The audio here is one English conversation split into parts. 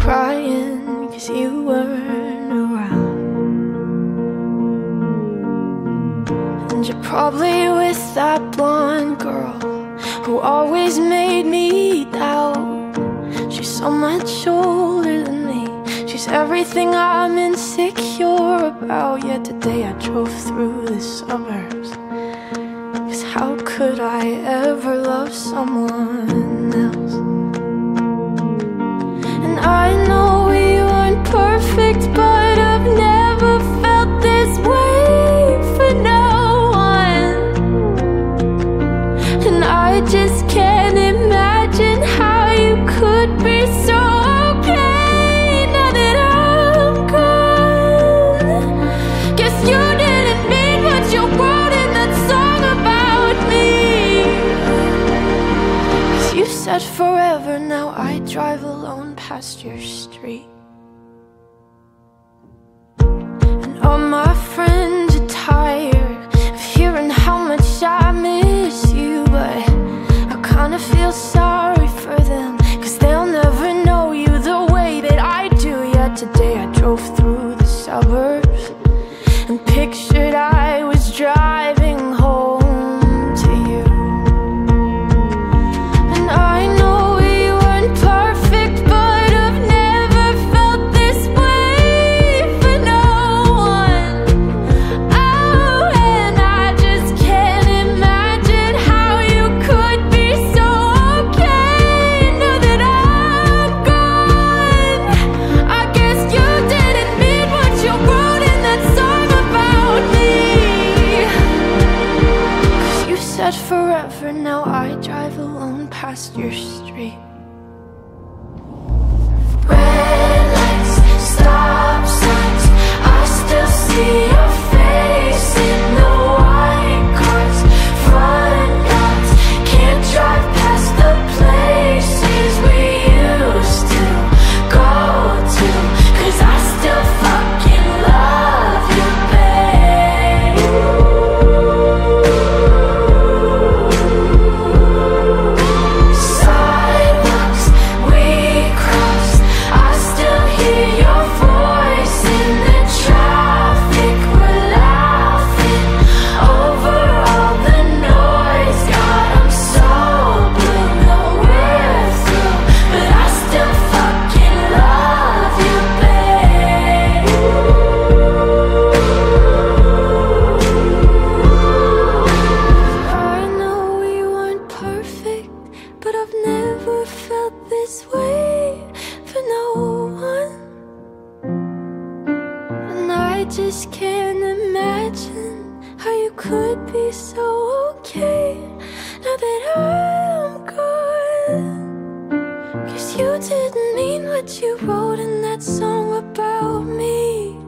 crying cause you weren't around. And you're probably with that blonde girl who always made me doubt. She's so much older than me. She's everything I'm insecure about. Yet today I drove through the suburbs. Cause how could I ever love someone feel sorry for them, cause they'll never know you the way that I do. Yet today I drove through the suburbs and pictured I was driving what you wrote in that song about me.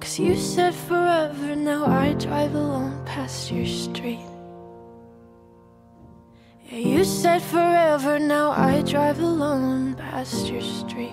Cause you said forever, now I drive alone past your street. Yeah, you said forever, now I drive alone past your street.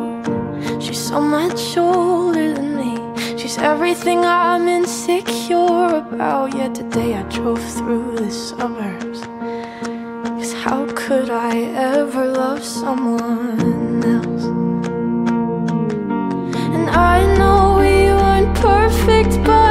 She's so much older than me. She's everything I'm insecure about. Yet today I drove through the suburbs. Cause how could I ever love someone else? And I know we weren't perfect, but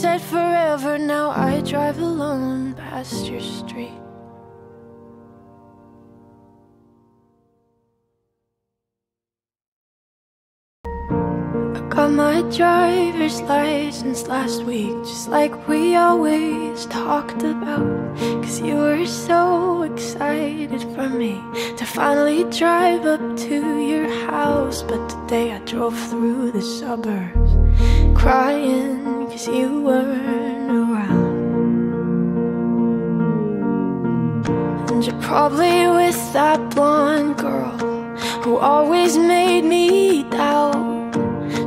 Said forever, now I drive alone past your street. I got my driver's license last week, just like we always talked about. Cause you were so excited for me to finally drive up to your house. But today I drove through the suburbs crying cause you weren't around. And you're probably with that blonde girl who always made me doubt.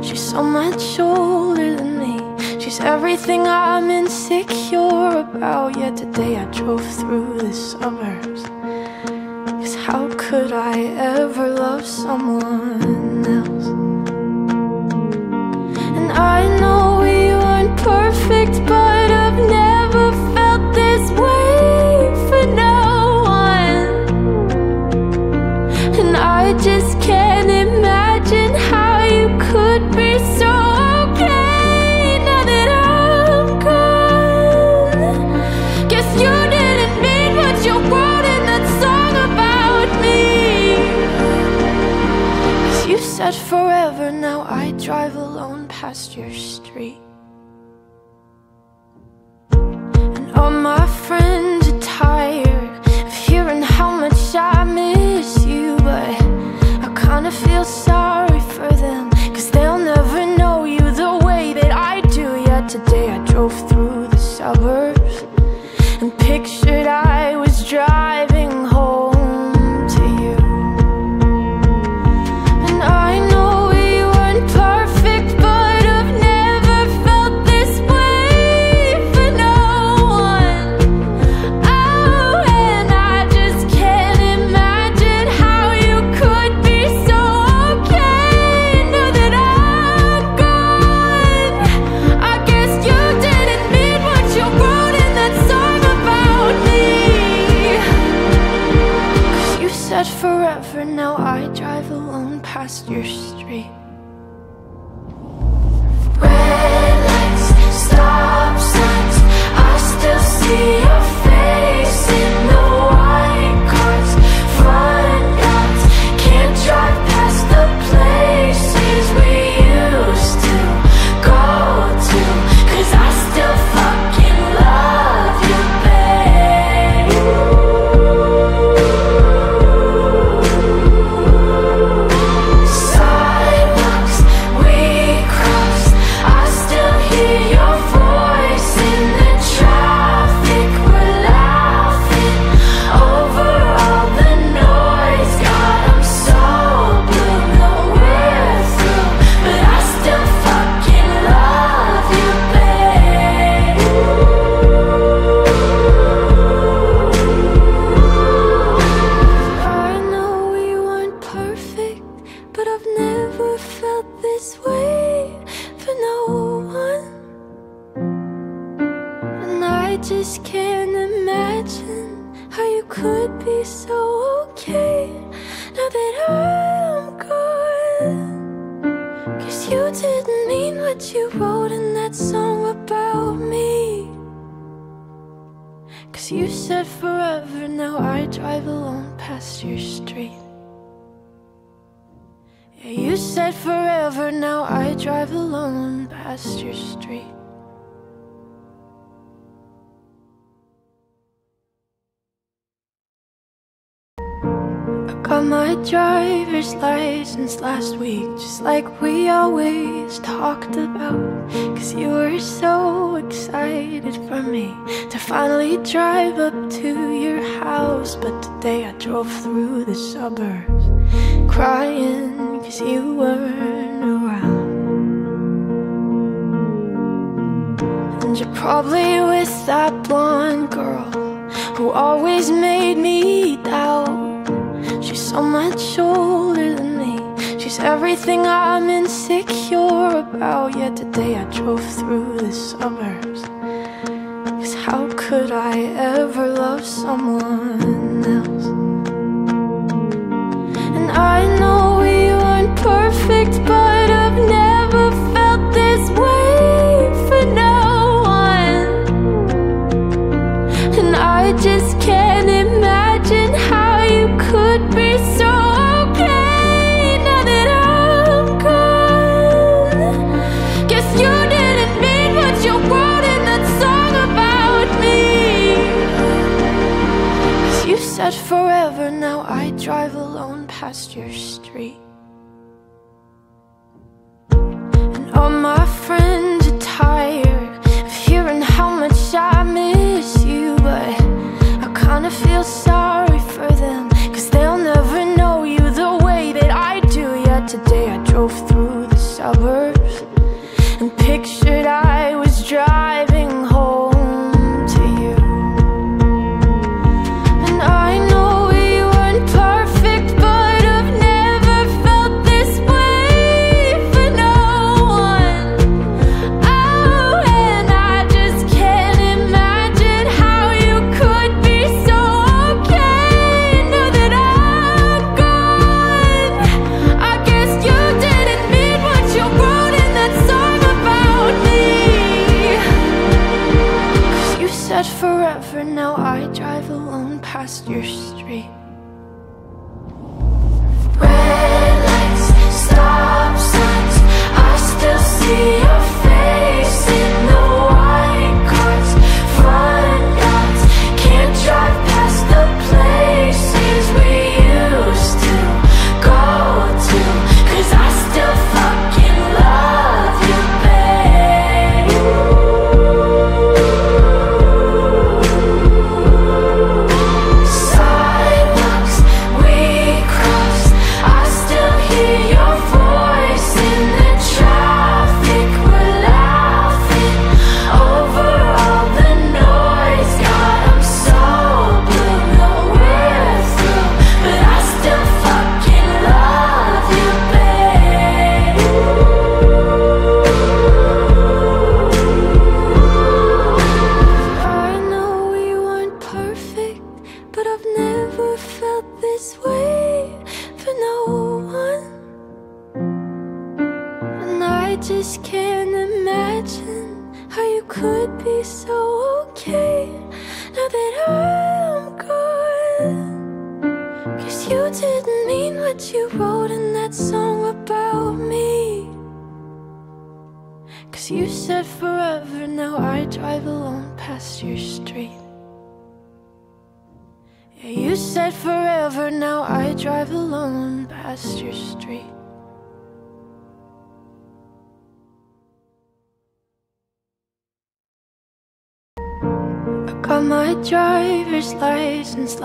She's so much older than me. She's everything I'm insecure about. Yet today I drove through the suburbs. Cause how could I ever love someone forever, now I drive alone past your street. And all my friends are tired of hearing how much I miss you, but I kinda feel sorry license last week, just like we always talked about. Cause you were so excited for me to finally drive up to your house. But today I drove through the suburbs crying cause you weren't around. And you're probably with that blonde girl who always made me doubt. She's so much older than everything I'm insecure about. Yet today I drove through the suburbs. Cause how could I ever love someone else? And I know we weren't perfect, but Forever, now I drive alone past your street. And all my friends are tired of hearing how much I miss you, but I kinda feel sorry for them, cause they'll never know you the way that I do. Yet today I drove through the suburbs and pictured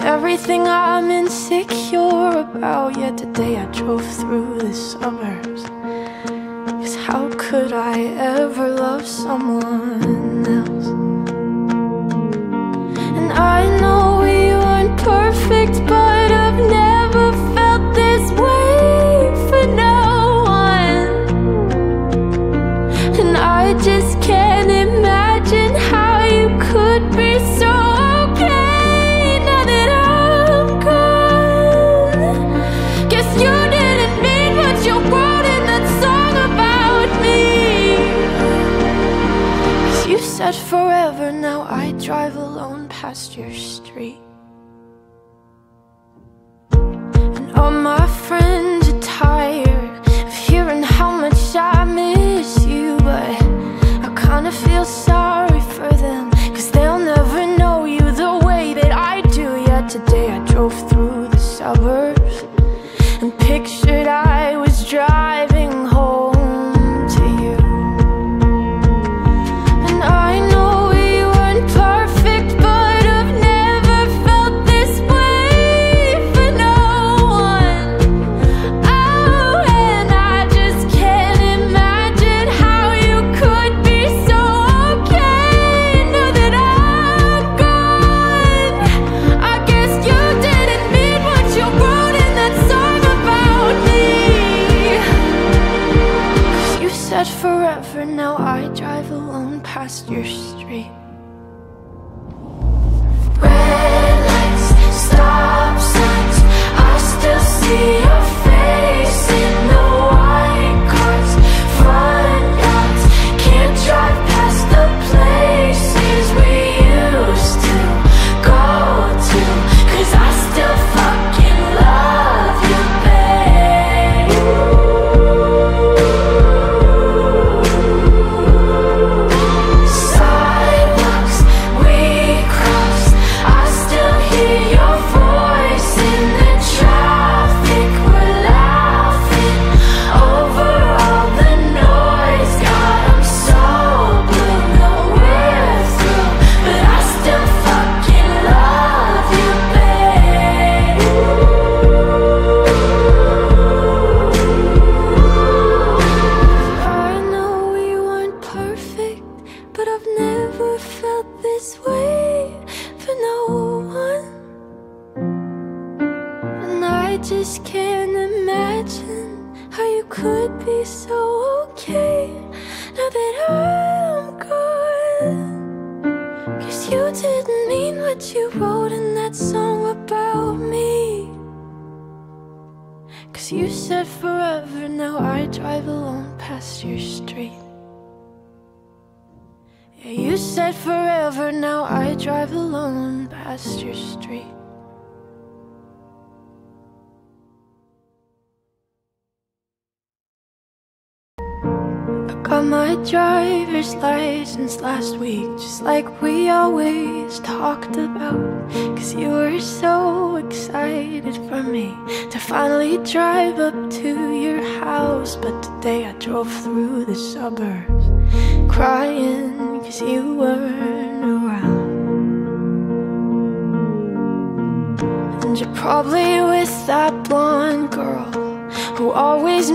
Everything I'm insecure about Yet today I drove through the suburbs Cause how could I ever love someone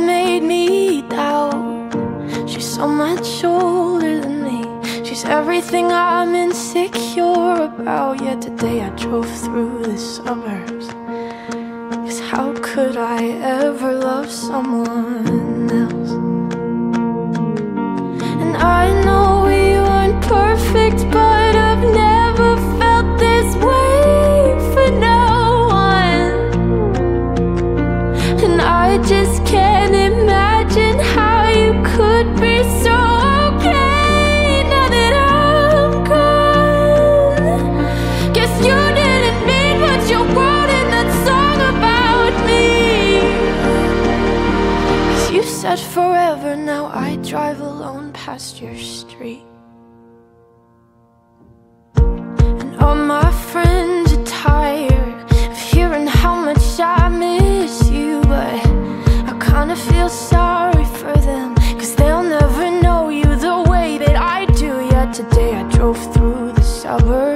made me doubt. She's so much older than me. She's everything I'm insecure about. Yet today I drove through the suburbs. Cause how could I ever love someone else? And I know we weren't perfect but drive alone past your street. And all my friends are tired of hearing how much I miss you But I kinda feel sorry for them Cause they'll never know you the way that I do. Yet today I drove through the suburbs.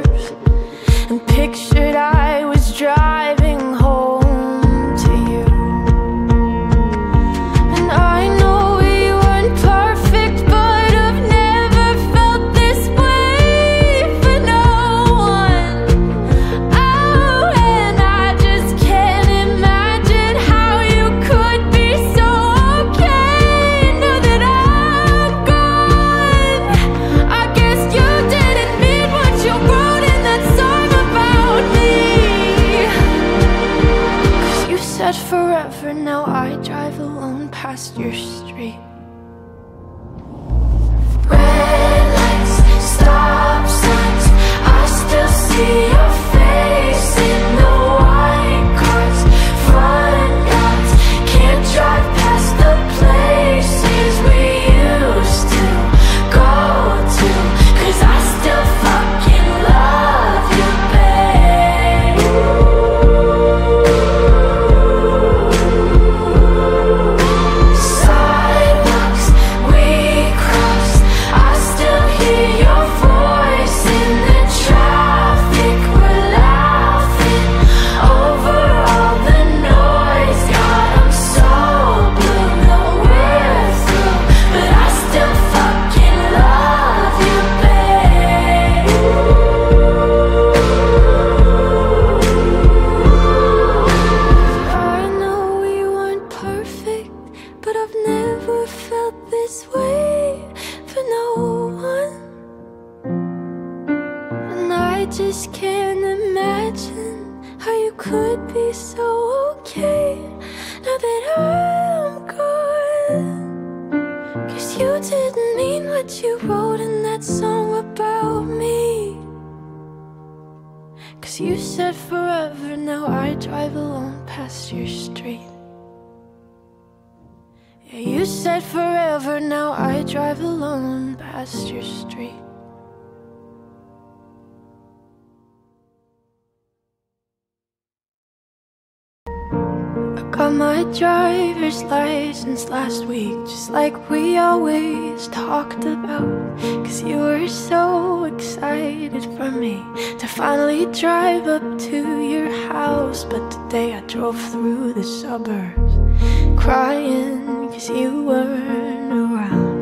I drove through the suburbs Crying cause you weren't around.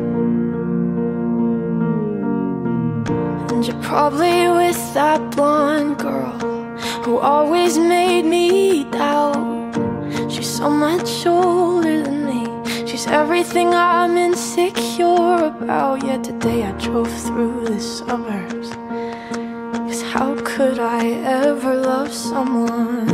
And you're probably with that blonde girl Who always made me doubt. She's so much older than me. She's everything I'm insecure about. Yet today I drove through the suburbs. Cause how could I ever love someone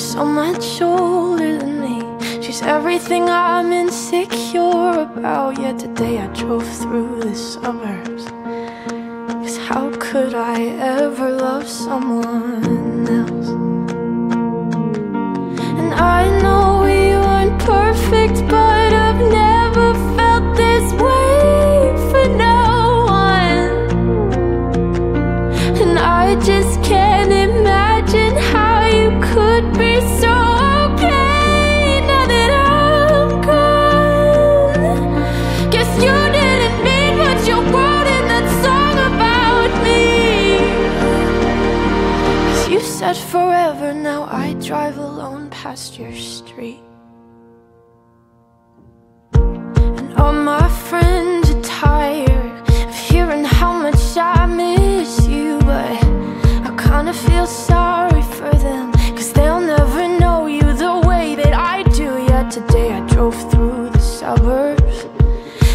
She's so much older than me. She's everything I'm insecure about. Yet today I drove through the suburbs. Cause how could I ever love someone else? And I know we weren't perfect, but I've never felt this way drive alone past your street. And all my friends are tired of hearing how much I miss you, but I kinda feel sorry for them, cause they'll never know you the way that I do. Yet today I drove through the suburbs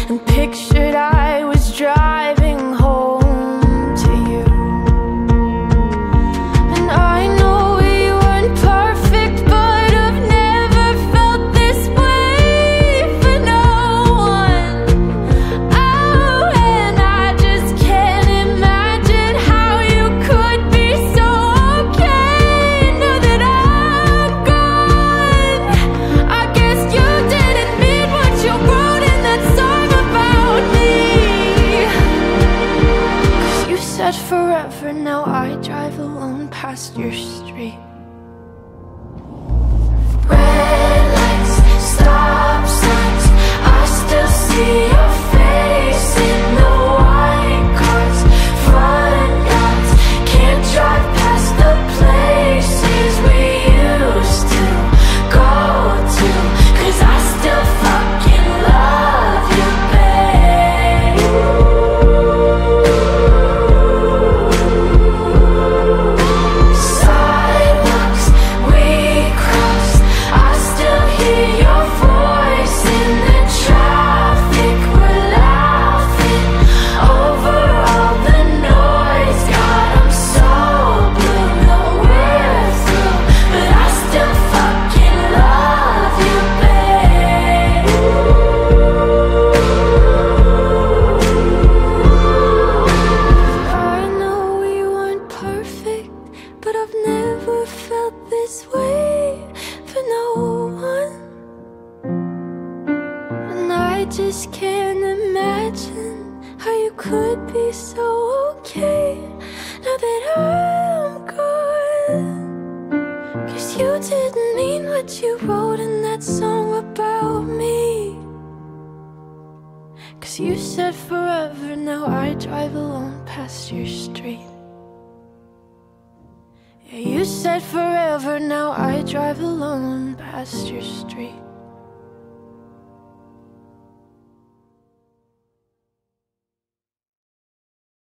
and pictured I said forever, now I drive alone past your street.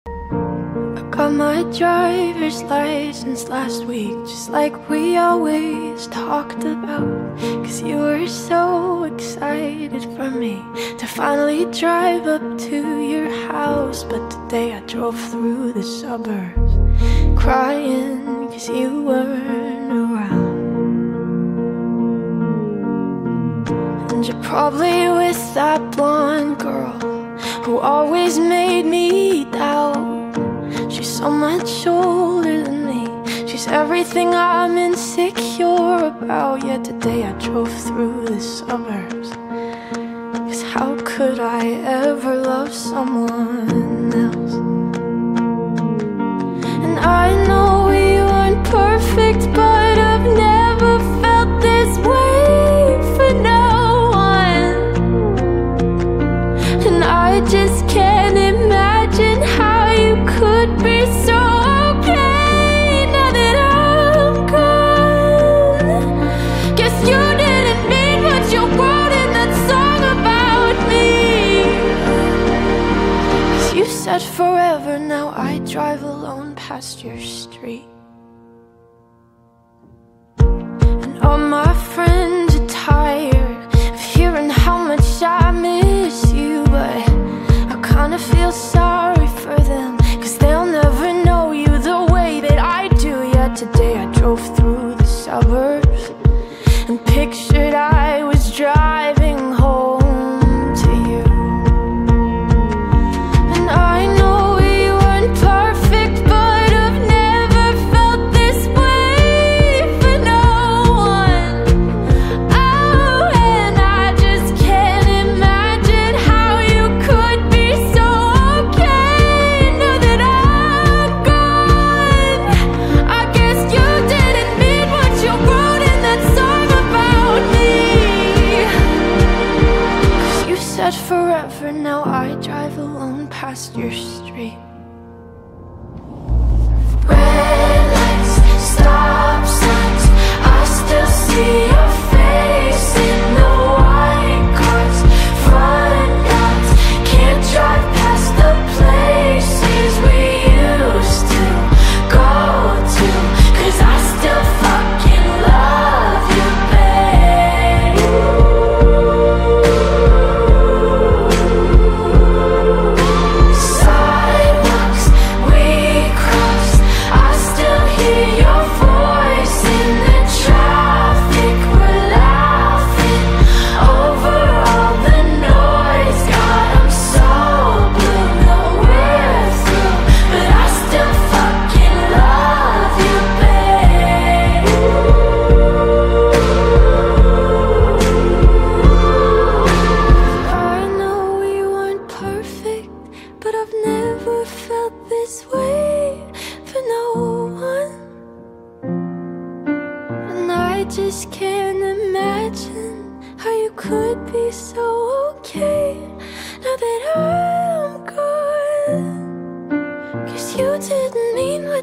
I got my driver's license last week, just like we always talked about. Cause you were so excited for me to finally drive up to your house. But today I drove through the suburbs crying cause you weren't around. And you're probably with that blonde girl who always made me doubt. She's so much older than me, she's everything I'm insecure about. Yet today I drove through the suburbs. Cause how could I ever love someone? I was dry.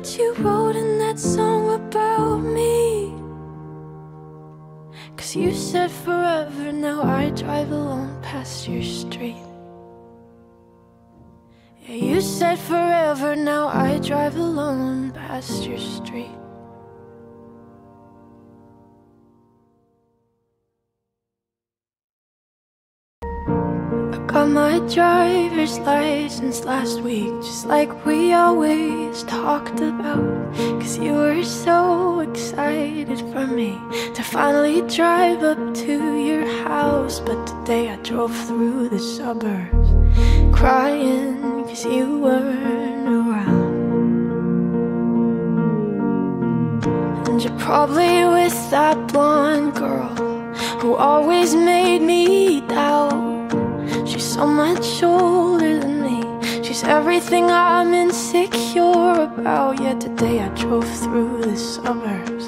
what you wrote in that song about me. Cause you said forever, now I drive alone past your street. Yeah, you said forever, now I drive alone past your street. Got my driver's license last week Just like we always talked about. Cause you were so excited for me To finally drive up to your house. But today I drove through the suburbs Crying cause you weren't around. And you're probably with that blonde girl Who always made me doubt so much older than me She's everything I'm insecure about Yet today I drove through the suburbs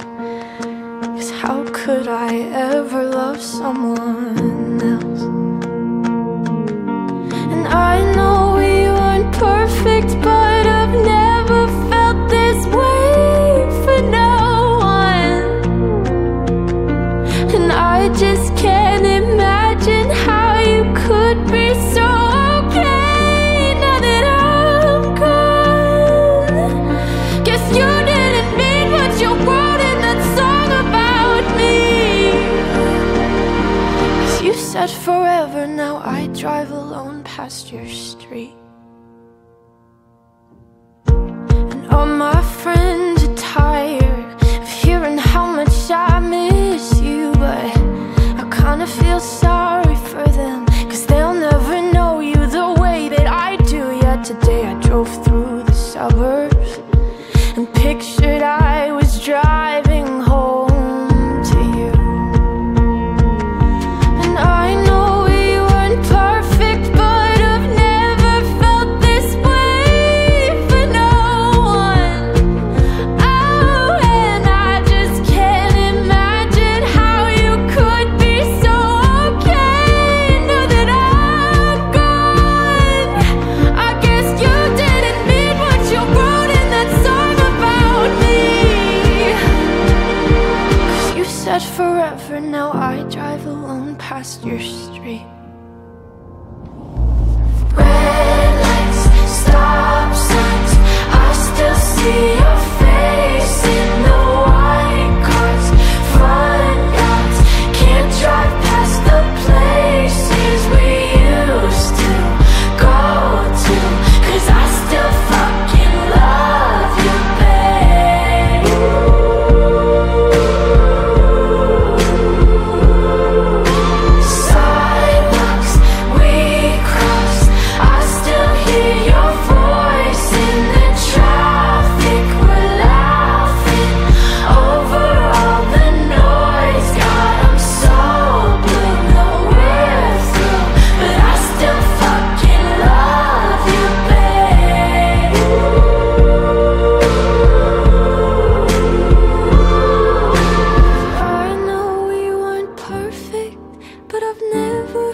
Cause how could I ever love someone else? And I know we weren't perfect but drive alone past your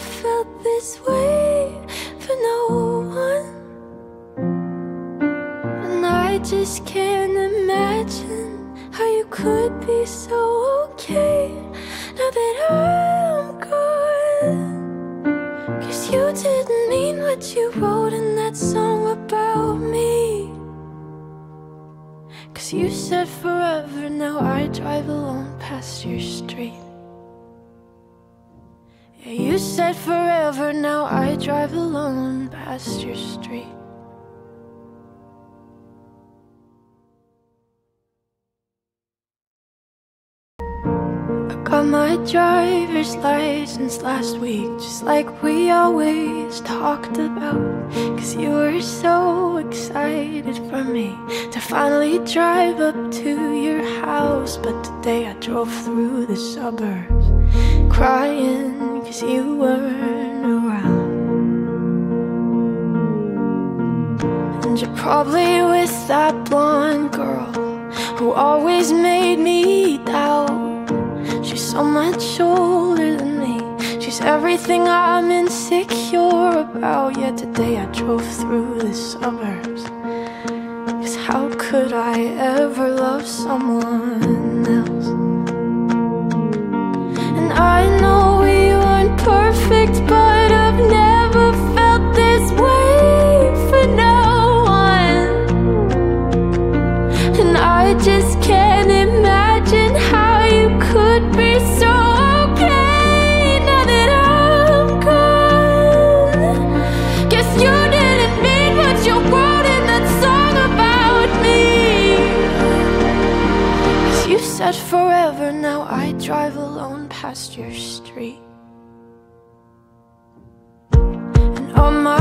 felt this way for no one. And I just can't imagine how you could be so okay Now that I'm gone. Cause you didn't mean what you wrote in that song about me. Cause you said forever, now I drive alone past your street said forever, now I drive alone past your street. I got my driver's license last week, just like we always talked about. Cause you were so excited for me to finally drive up to your house. But today I drove through the suburbs crying cause you weren't around. And you're probably with that blonde girl who always made me doubt. She's so much older than me. She's everything I'm insecure about. Yet today I drove through the suburbs. Cause how could I ever love someone Drive alone past your street. And all my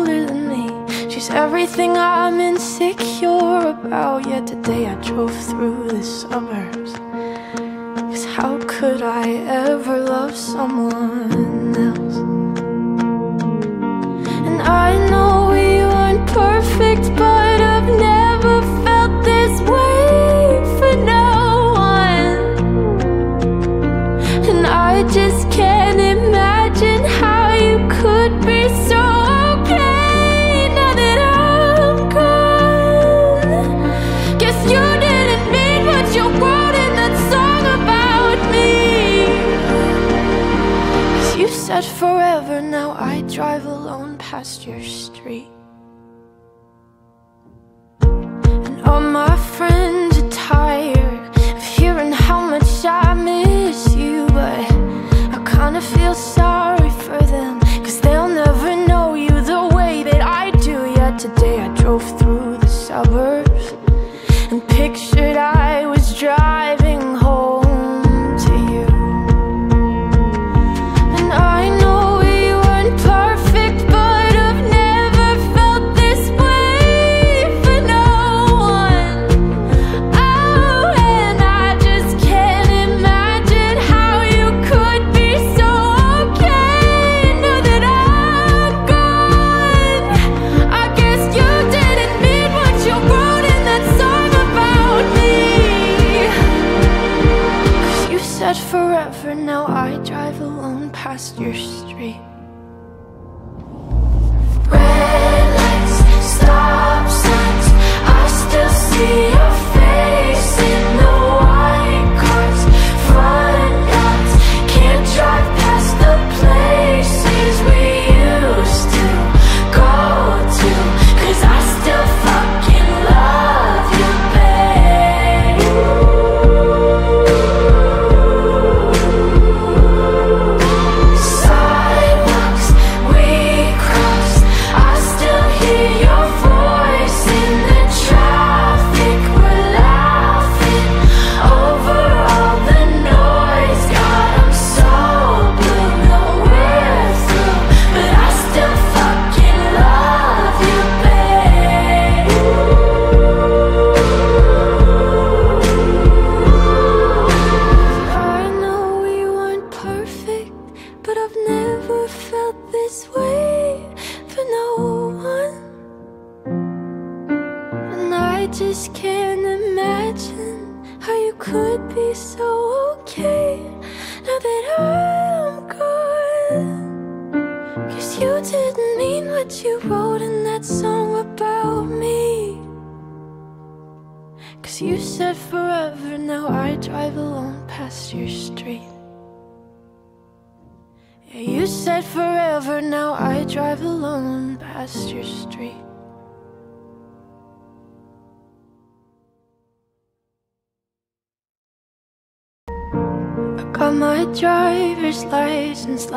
She's everything I'm insecure about Yet today I drove through the suburbs Cause how could I ever love someone else? And I know we weren't perfect but not forever. Now I drive alone past your street. And all my friends are tired of hearing how much I miss you But I kinda feel sorry for them Cause they'll never know you the way that I do. Yet today I drove through the suburbs.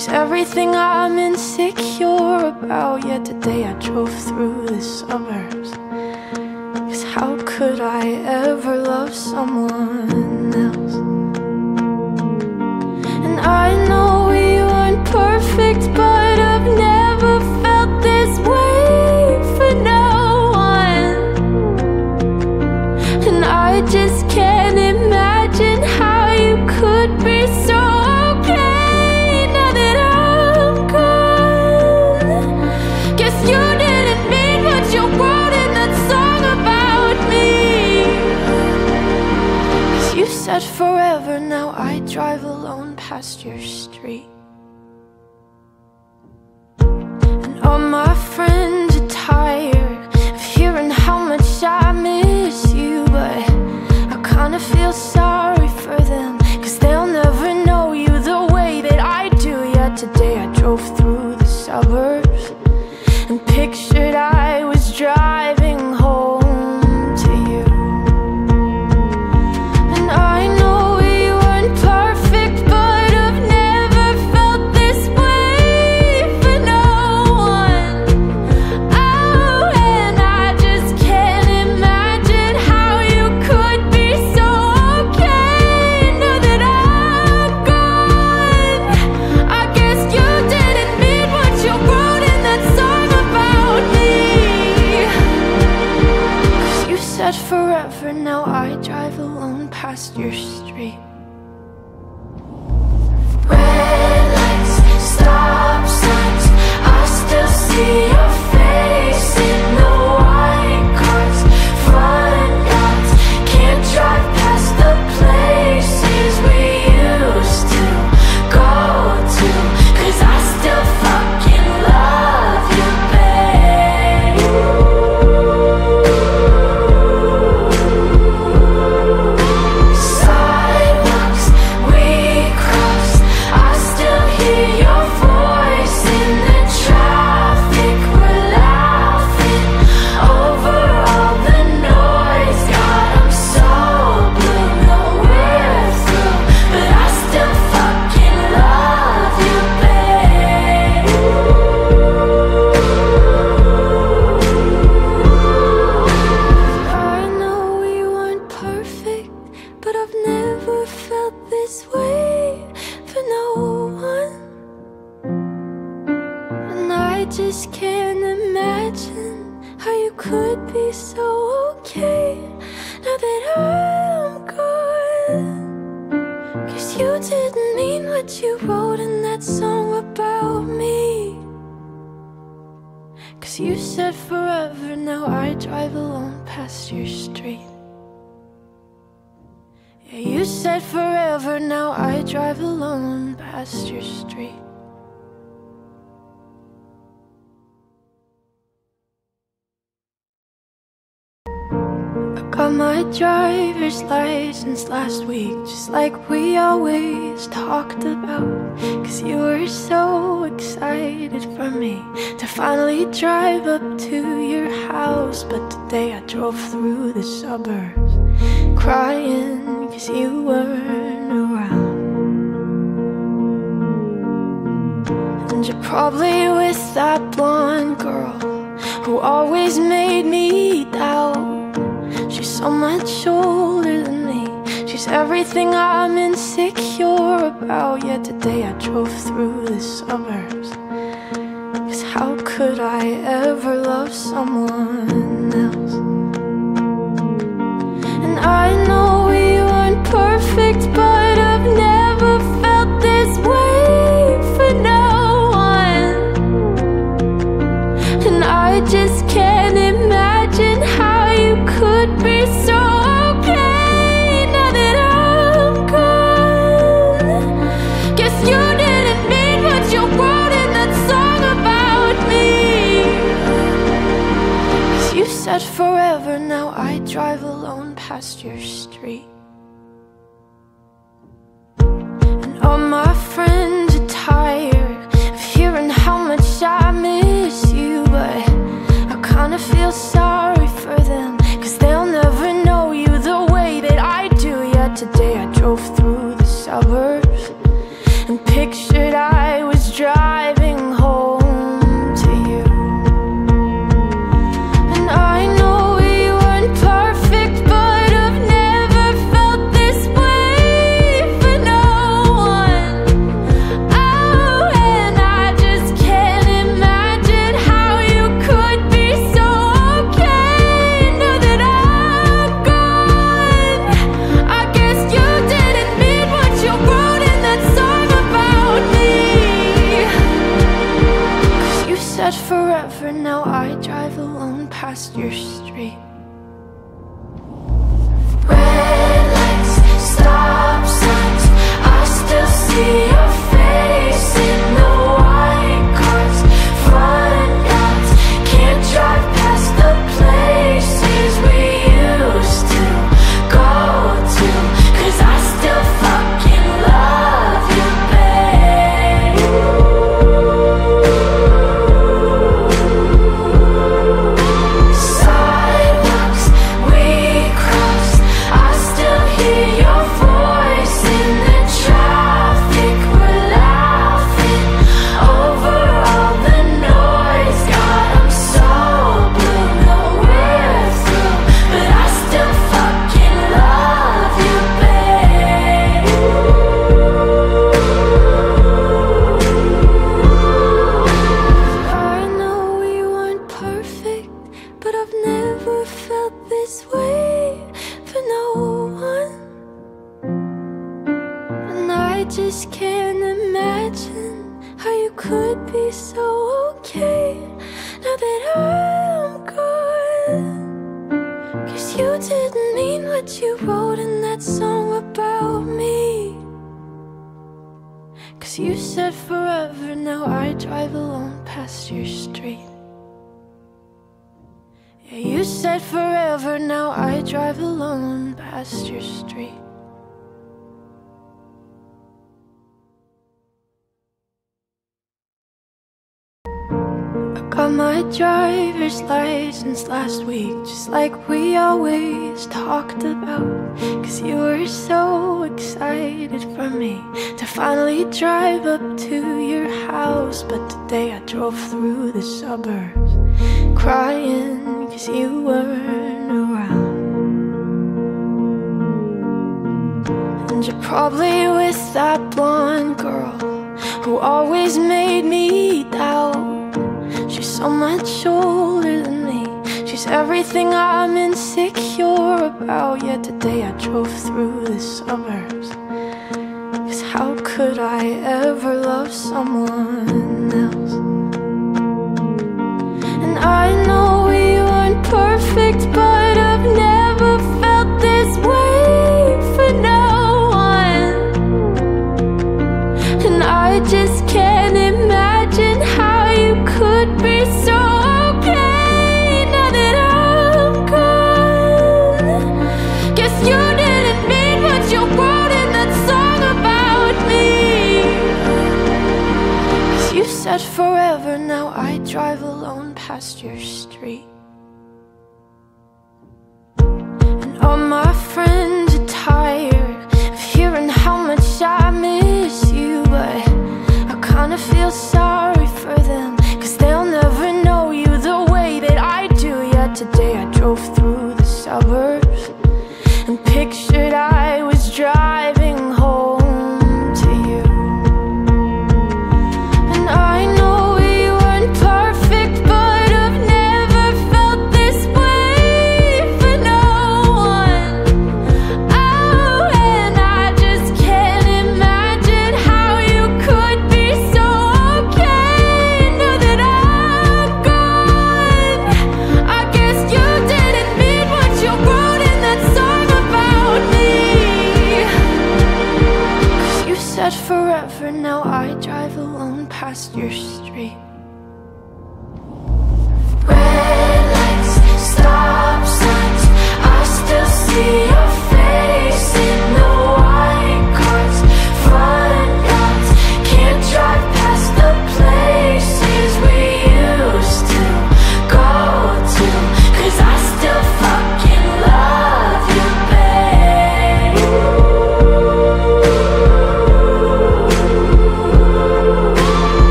She's everything I'm insecure about? Yet today I drove through the suburbs Cause how could I ever love someone everything I'm insecure about. Yet today I drove through the suburbs. Cause how could I ever love someone else? And I know we weren't perfect, but. drive alone past your I drove through the suburbs Crying cause you weren't around. And you're probably with that blonde girl Who always made me doubt. She's so much older than me. She's everything I'm insecure about. Yet today I drove through the suburbs. Cause how could I ever love someone past your street.